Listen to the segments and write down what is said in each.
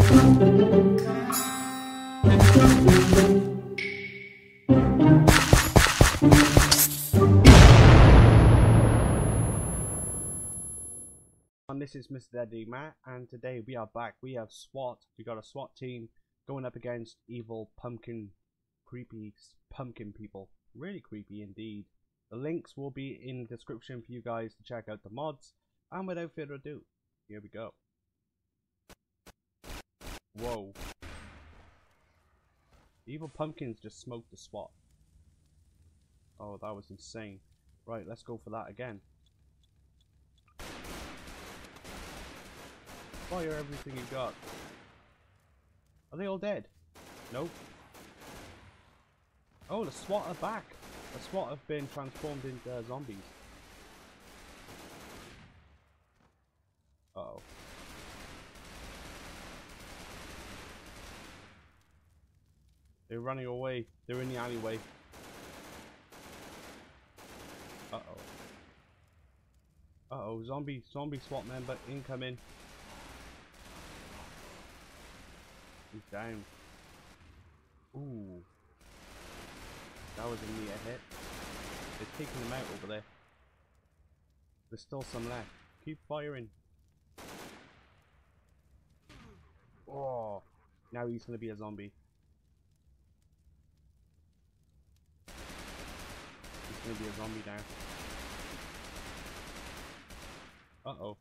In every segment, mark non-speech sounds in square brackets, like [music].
And this is Mr. Deadly Matt, and today we are back. We have SWAT. We got a SWAT team going up against evil pumpkin, creepy pumpkin people. Really creepy indeed. The links will be in the description for you guys to check out the mods. And without further ado, here we go. Whoa. evil pumpkins just smoked the SWAT. Oh, that was insane. Right, let's go for that again. Fire everything you got. Are they all dead? Nope. Oh, the SWAT are back. The SWAT have been transformed into zombies. Uh oh. They're running away. They're in the alleyway. Uh oh. Uh oh, zombie zombie SWAT member incoming. He's down. Ooh. That was a near hit. They're taking him out over there. There's still some left. Keep firing. Oh, now he's gonna be a zombie. Gonna be a zombie now. Uh oh.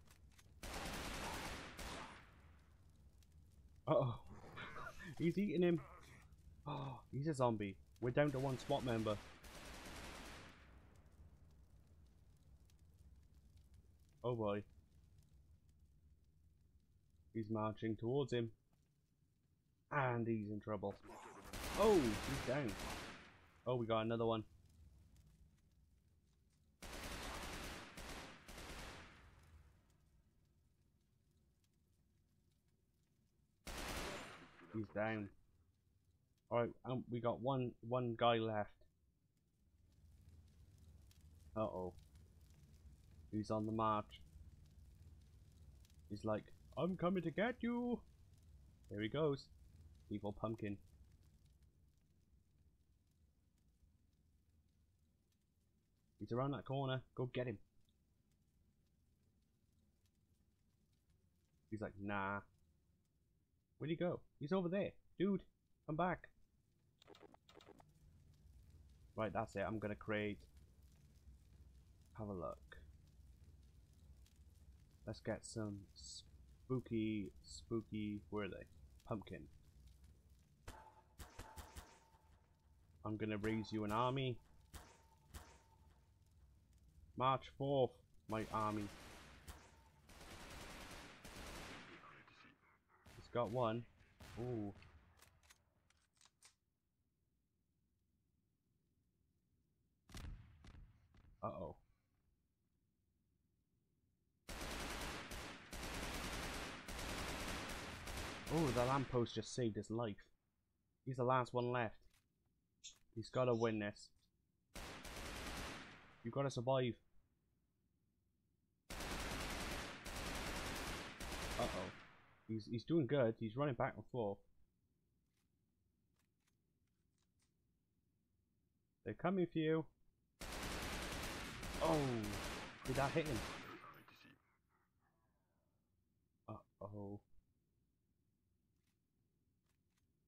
Uh oh. [laughs] he's eating him. Oh, he's a zombie. We're down to one SWAT member. Oh boy. He's marching towards him. And he's in trouble. Oh, he's down. Oh, we got another one. He's down. Alright, um, we got one one guy left. Uh oh. He's on the march. He's like, I'm coming to get you. There he goes. Evil pumpkin. He's around that corner. Go get him. He's like, nah. Where'd he go? He's over there. Dude, come back. Right, that's it. I'm going to create... Have a look. Let's get some spooky, spooky... Where are they? Pumpkin. I'm going to raise you an army. March forth, my army. Got one. Ooh. Uh-oh. Oh, the lamppost just saved his life. He's the last one left. He's got to win this. You got to survive. Uh-oh. He's, he's doing good. He's running back and forth. They're coming for you. Oh, did that hit him? Uh oh.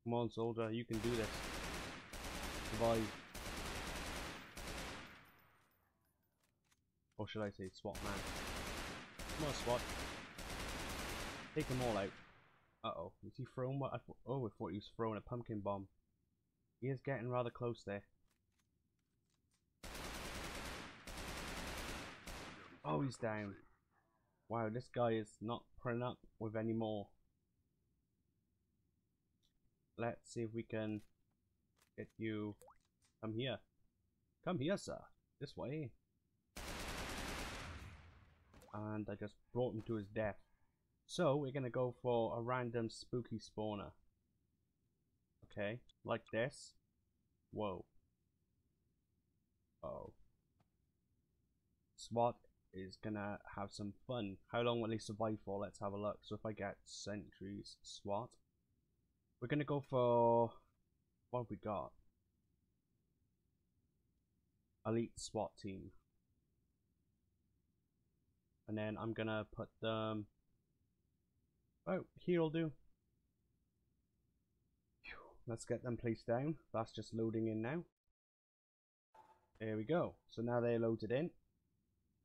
Come on, soldier, you can do this. Survive. Or should I say SWAT man? Come on, SWAT. Take them all out. Uh oh. Is he throwing what I? Oh, I thought he was throwing a pumpkin bomb. He is getting rather close there. Oh, he's down. Wow, this guy is not putting up with any more. Let's see if we can get you. Come here. Come here, sir. This way. And I just brought him to his death. So, we're gonna go for a random spooky spawner. Okay, like this. Whoa. Uh oh. SWAT is gonna have some fun. How long will they survive for? Let's have a look. So if I get sentries SWAT, we're gonna go for what have we got? Elite SWAT team. And then I'm gonna put them Oh, here'll do. Let's get them placed down. That's just loading in now. There we go. So now they're loaded in.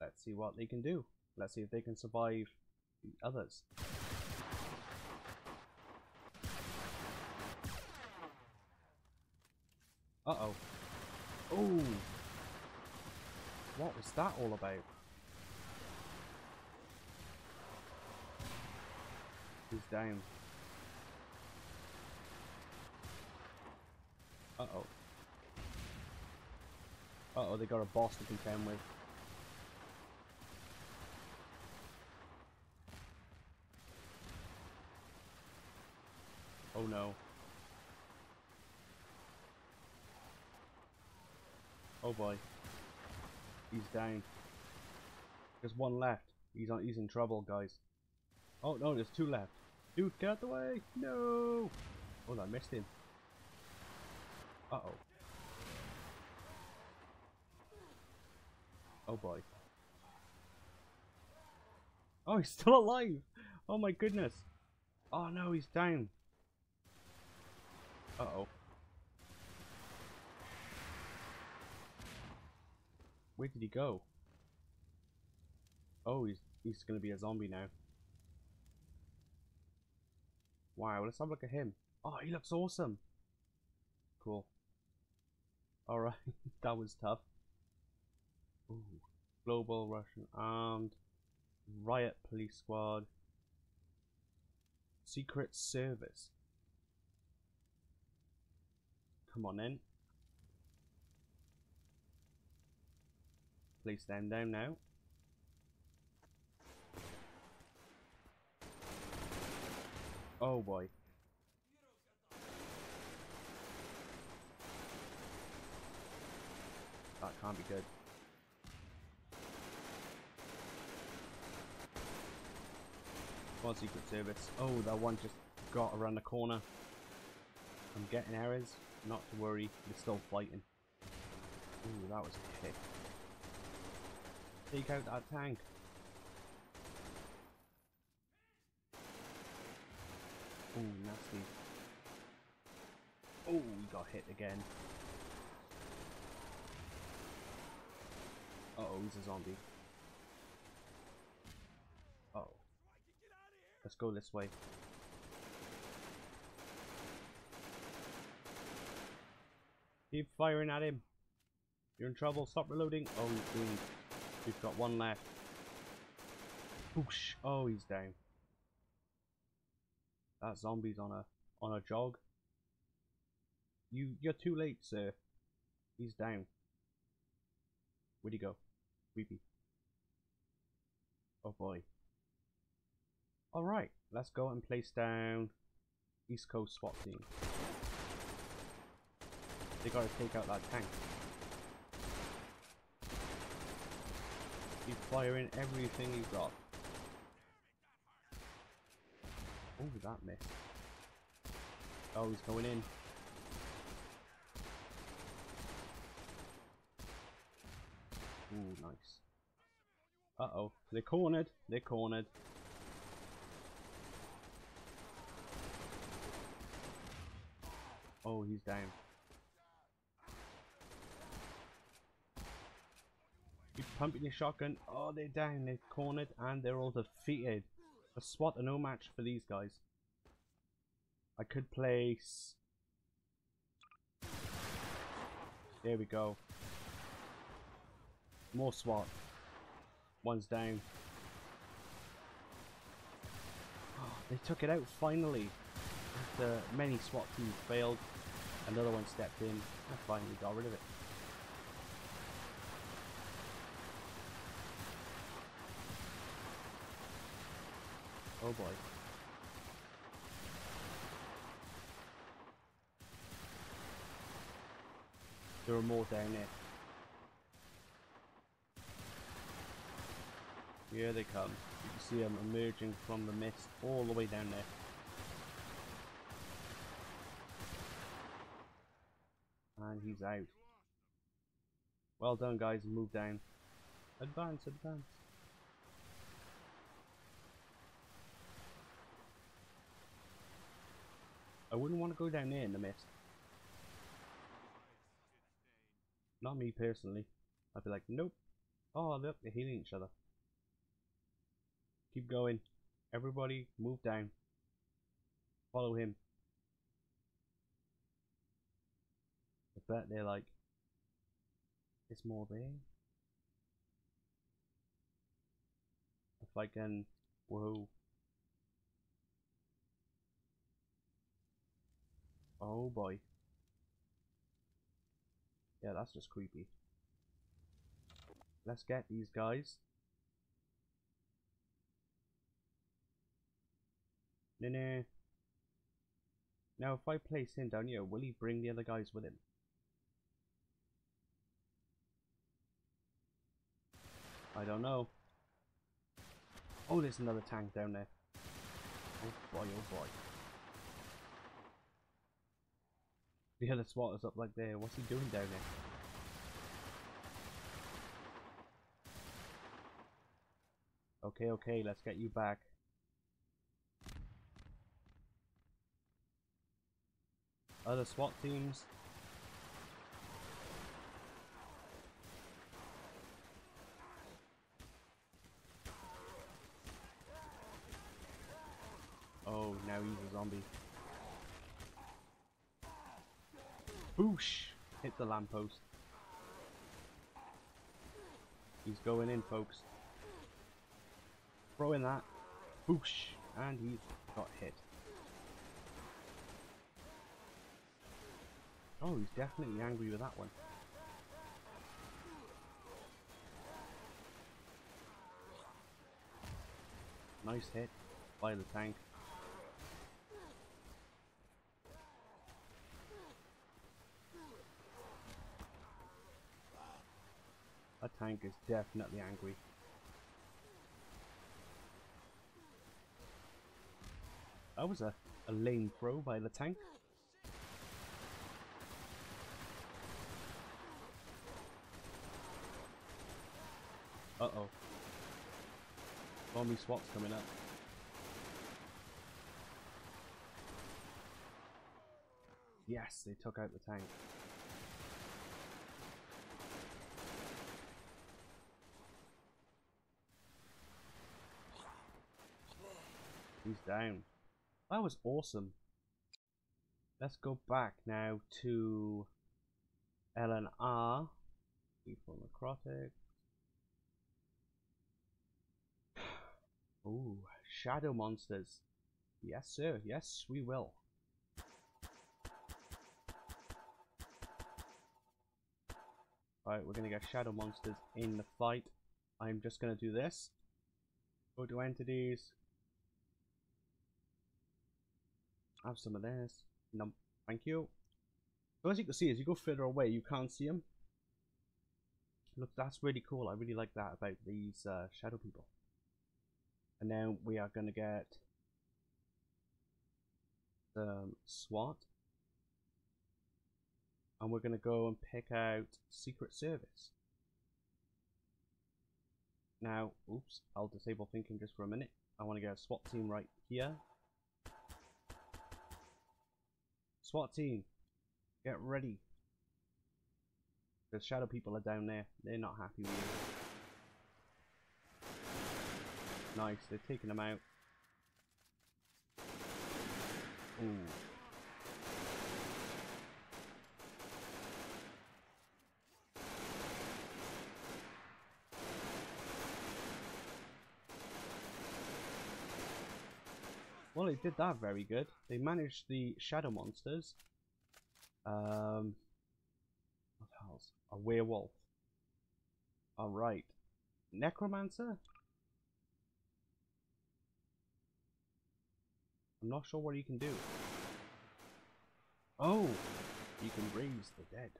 Let's see what they can do. Let's see if they can survive the others. Uh-oh. Oh! What was that all about? Down. Uh-oh. Uh-oh, they got a boss to contend with. Oh no. Oh boy. He's down. There's one left. He's on he's in trouble, guys. Oh no, there's two left. Dude, get out the way! No! Oh, I missed him. Uh-oh. Oh boy. Oh, he's [laughs] still alive! Oh my goodness! Oh no, he's down. Uh-oh. Where did he go? Oh, he's he's gonna be a zombie now. Wow, let's have a look at him. Oh, he looks awesome. Cool. Alright, [laughs] that was tough. Ooh. Global Russian Armed. Riot Police Squad. Secret Service. Come on in. Place them down now. Oh boy. That can't be good. One Secret Service. Oh, that one just got around the corner. I'm getting errors. Not to worry, we're still fighting. Ooh, that was a kick. Take out that tank. Oh, nasty. Oh, we got hit again. Uh oh, he's a zombie. Uh oh. Let's go this way. Keep firing at him. You're in trouble. Stop reloading. Oh. We've got one left. Boosh. Oh, he's down. That zombie's on a on a jog. You you're too late, sir. He's down. Where'd he go? Creepy. Oh boy. Alright, let's go and place down East Coast SWAT team. They gotta take out that tank. Keep firing everything you've got. Oh, that missed. Oh, he's going in. Ooh, nice. Uh-oh. They're cornered. They're cornered. Oh, he's down. Keep pumping your shotgun. Oh, they're down. They're cornered and they're all defeated. A SWAT are no match for these guys. I could place... There we go. More SWAT. One's down. Oh, they took it out finally. After many SWAT teams failed, another one stepped in and finally got rid of it. There are more down there. Here they come. You can see them emerging from the mist all the way down there. And he's out. Well done guys, move down. Advance, advance. I wouldn't want to go down there in the mist. Not me personally. I'd be like, nope. Oh, look, they're healing each other. Keep going. Everybody, move down. Follow him. I bet they're like, it's more there. If I can, whoa. Oh boy. Yeah, that's just creepy. Let's get these guys. No, no. Now, if I place him down here, will he bring the other guys with him? I don't know. Oh, there's another tank down there. Oh boy, oh boy. The other SWAT is up like there. What's he doing down there? Okay, okay, let's get you back. Other SWAT teams. Oh, now he's a zombie. Boosh! Hit the lamppost. He's going in, folks. Throw in that. Boosh! And he's got hit. Oh, he's definitely angry with that one. Nice hit by the tank. That tank is definitely angry. That was a, a lame throw by the tank. Uh-oh. Zombie SWAT's coming up. Yes, they took out the tank. Down. That was awesome. Let's go back now to L and LNR. Lethal necrotic. Ooh, shadow monsters. Yes, sir. Yes, we will. Alright, we're gonna get shadow monsters in the fight. I'm just gonna do this. Go to entities. Have some of this. No, thank you. So as you can see, as you go further away, you can't see them. Look, that's really cool. I really like that about these uh, shadow people. And now we are going to get the SWAT. And we're going to go and pick out Secret Service. Now, oops, I'll disable thinking just for a minute. I want to get a SWAT team right here. SWAT team, get ready. The shadow people are down there. They're not happy with you. Nice, they're taking them out. Ooh. Well, they did that very good. They managed the shadow monsters. Um, what else? A werewolf. Alright. Necromancer? I'm not sure what he can do. Oh! He can raise the dead.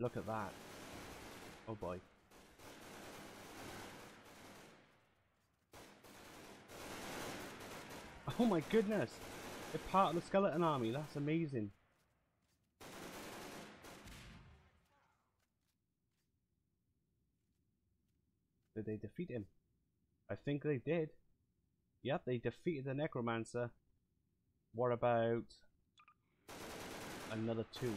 Look at that. Oh boy. Oh my goodness! They're part of the skeleton army. That's amazing. Did they defeat him? I think they did. Yep, they defeated the Necromancer. What about another two?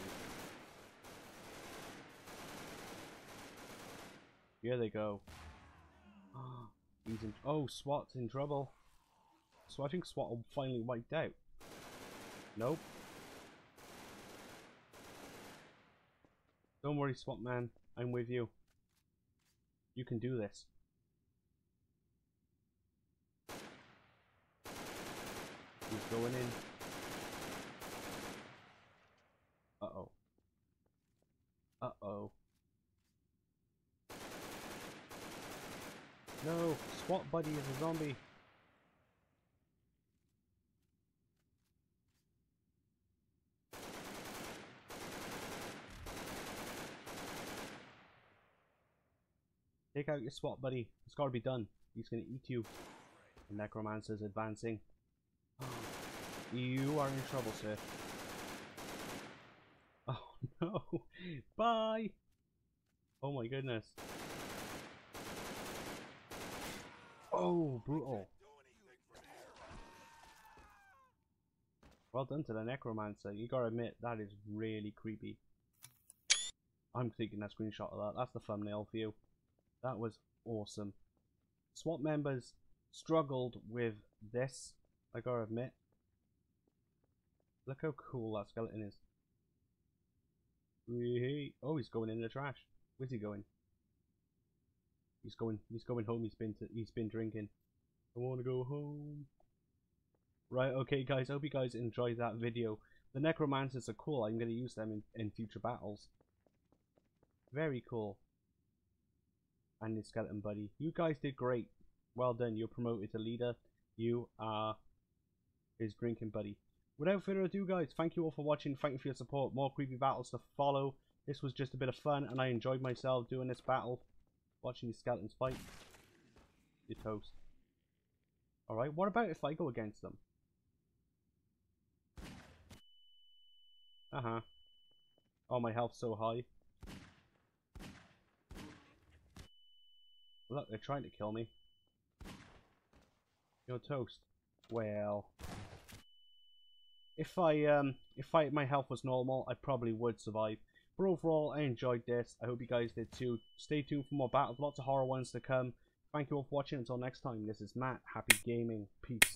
Here they go. [gasps] He's in. Oh, SWAT's in trouble. So I think SWAT will finally wiped out. Nope. Don't worry, SWAT man. I'm with you. You can do this. He's going in. Uh-oh. Uh-oh. No! SWAT buddy is a zombie! Take out your SWAT buddy. It's gotta be done. He's gonna eat you. The necromancer's advancing. You are in trouble, sir. [laughs] Oh no! Bye! Oh my goodness. Oh, brutal. Well done to the Necromancer. You gotta admit, that is really creepy. I'm taking that screenshot of that. That's the thumbnail for you. That was awesome. SWAT members struggled with this, I gotta admit. Look how cool that skeleton is. Oh, he's going in the trash. Where's he going? He's going. He's going home. He's been. He's been drinking. I want to go home. Right. Okay, guys. I hope you guys enjoyed that video. The necromancers are cool. I'm going to use them in, in future battles. Very cool. And the skeleton buddy. You guys did great. Well done. You're promoted to leader. You are his drinking buddy without further ado guys, thank you all for watching, thank you for your support, more creepy battles to follow. This was just a bit of fun and I enjoyed myself doing this battle, watching these skeletons fight. You're toast. Alright, what about if I go against them? Uh-huh. Oh, my health's so high. Look, they're trying to kill me. You're toast. Well... If I um if I my health was normal, I probably would survive. But overall, I enjoyed this. I hope you guys did too. Stay tuned for more battles, lots of horror ones to come. Thank you all for watching. Until next time, this is Matt. Happy gaming. Peace.